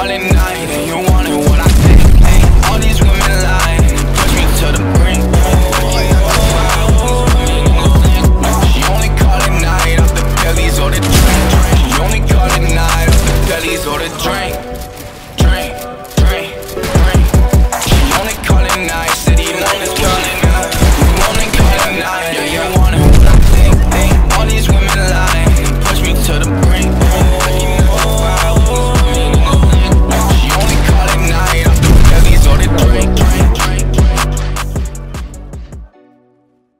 all at night And you wanted what I think. All these women lie, Push me to the brink. She only call at night Off the bellies or the drink She only call at night Off the bellies or the drink.